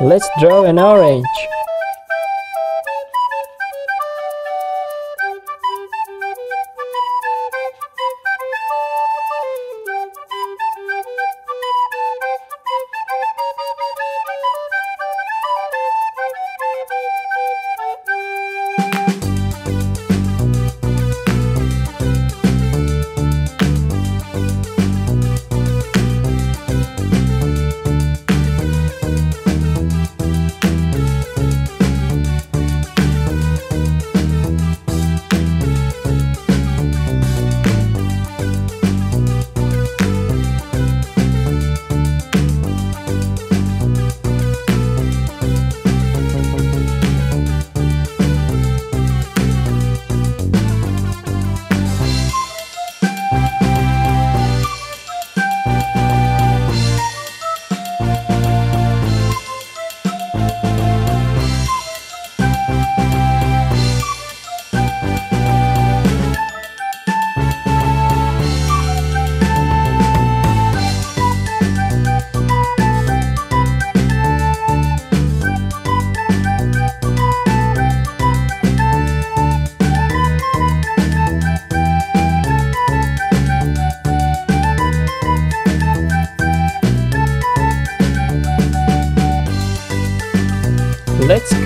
Let's draw an orange.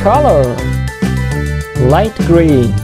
Color. Light green.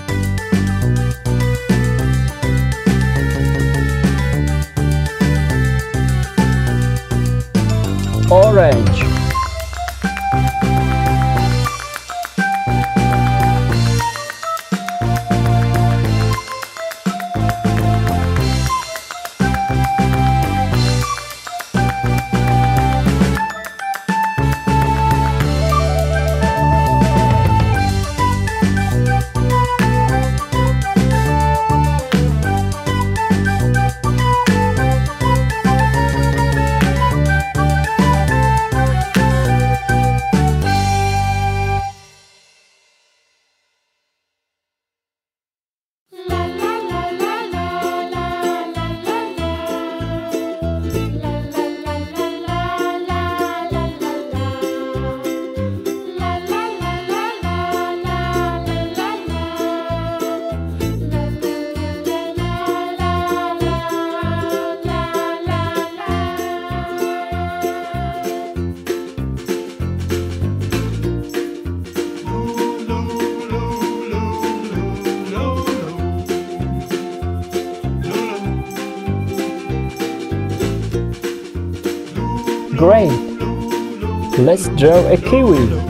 Let's draw a kiwi.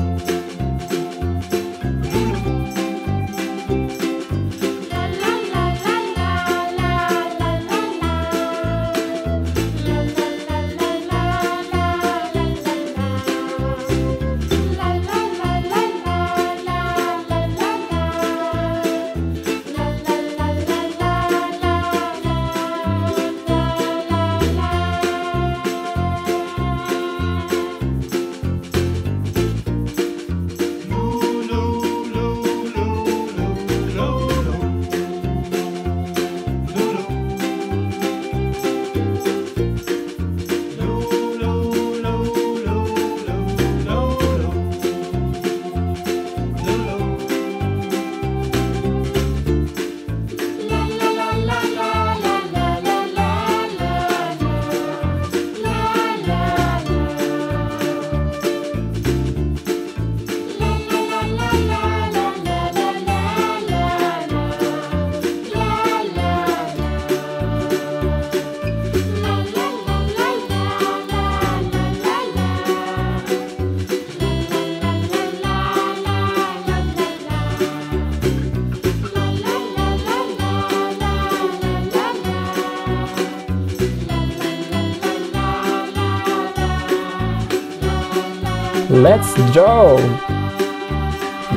Let's draw.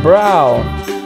Brown.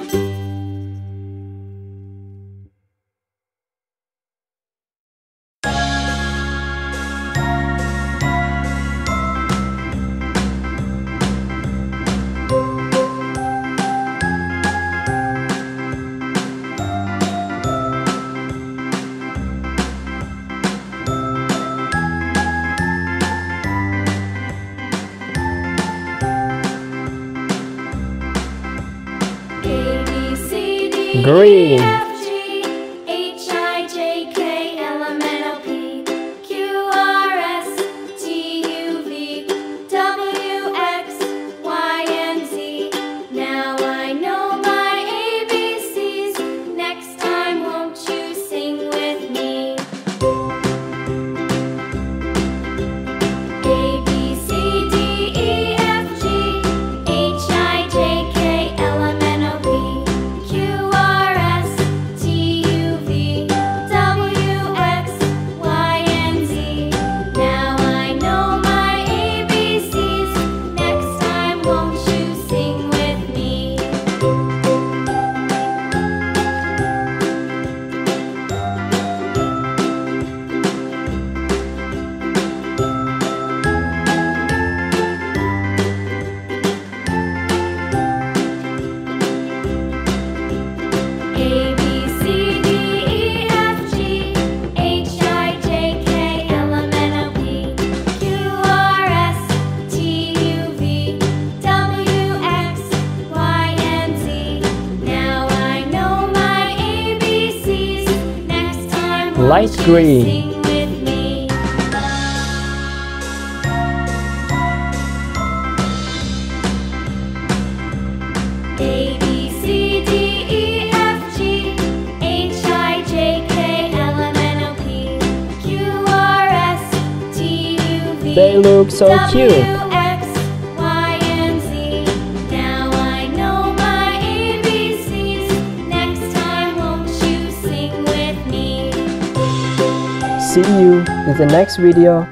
green see you in the next video.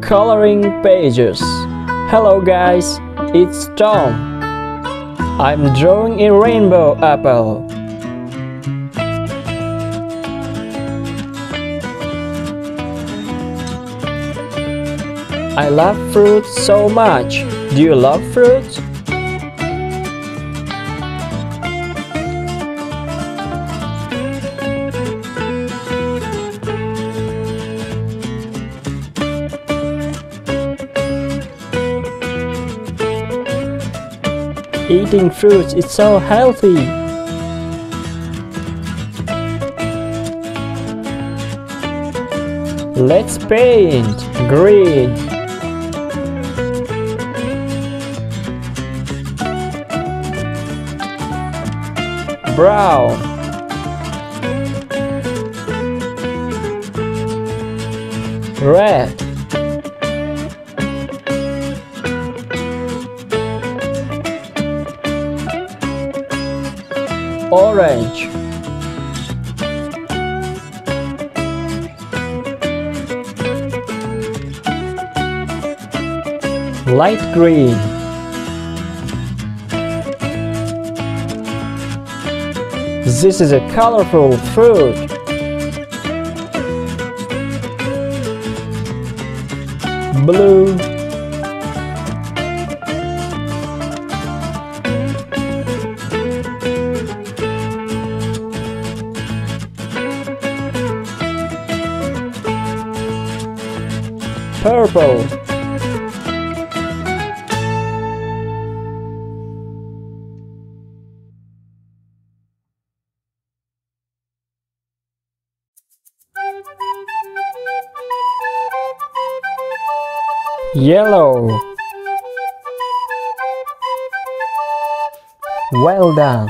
Coloring Pages Hello guys, it's Tom. I'm drawing a rainbow apple. I love fruit so much. Do you love fruit? eating fruits is so healthy. Let's paint green. Brown. Red. orange. Light green. This is a colorful fruit. Blue. purple. Yellow Well done!